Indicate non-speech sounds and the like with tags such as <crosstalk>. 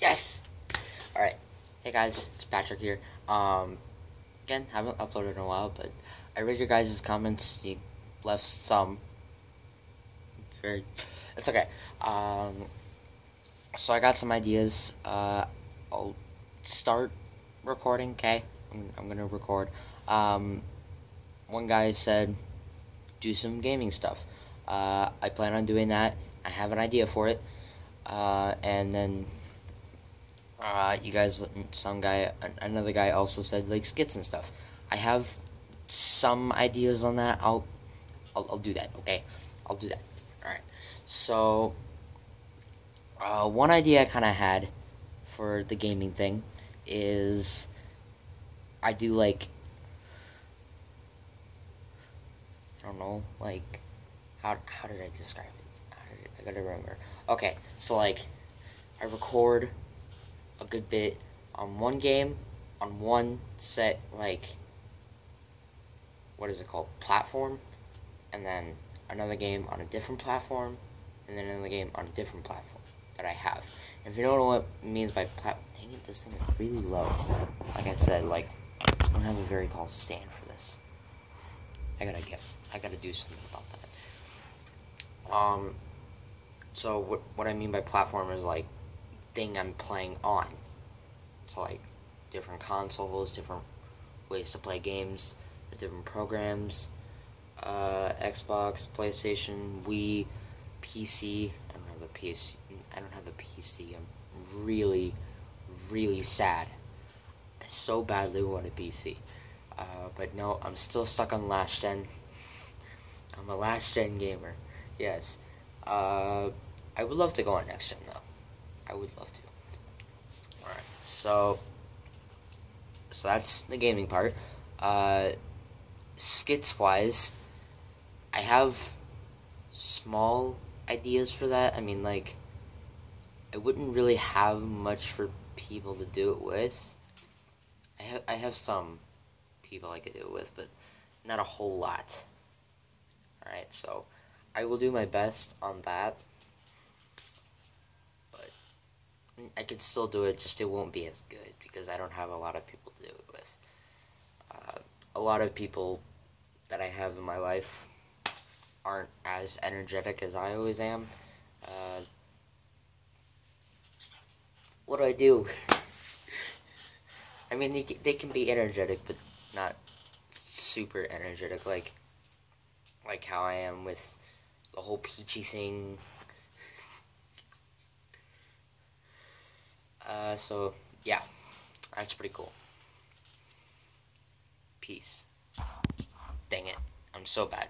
Yes! Alright. Hey guys, it's Patrick here. Um, again, haven't uploaded in a while, but I read your guys' comments. You left some. Very. It's okay. Um, so I got some ideas. Uh, I'll start recording, okay? I'm, I'm gonna record. Um, one guy said, do some gaming stuff. Uh, I plan on doing that. I have an idea for it. Uh, and then uh, you guys, some guy, another guy also said like skits and stuff. I have some ideas on that. I'll, I'll, I'll do that. Okay, I'll do that. All right. So, uh, one idea I kind of had for the gaming thing is I do like I don't know, like how how did I describe it? I gotta remember. Okay, so like I record a good bit on one game, on one set, like, what is it called? Platform. And then another game on a different platform. And then another game on a different platform that I have. If you don't know what it means by plat, dang it, this thing is really low. Like I said, like, I don't have a very tall stand for this. I gotta get, I gotta do something about that. Um, so what, what I mean by platform is like, thing I'm playing on. So like different consoles, different ways to play games, different programs, uh, Xbox, PlayStation, Wii, PC. I don't have a PC. I don't have a PC. I'm really, really sad. I so badly want a PC. Uh, but no, I'm still stuck on last gen. I'm a last gen gamer. Yes. Uh, I would love to go on next gen though. I would love to. Alright, so so that's the gaming part. Uh, skits wise, I have small ideas for that. I mean, like, I wouldn't really have much for people to do it with. I have I have some people I could do it with, but not a whole lot. Alright, so I will do my best on that. I could still do it, just it won't be as good because I don't have a lot of people to do it with. Uh, a lot of people that I have in my life aren't as energetic as I always am. Uh, what do I do? <laughs> I mean, they, they can be energetic, but not super energetic, like like how I am with the whole peachy thing Uh, so, yeah, that's pretty cool. Peace. Dang it, I'm so bad.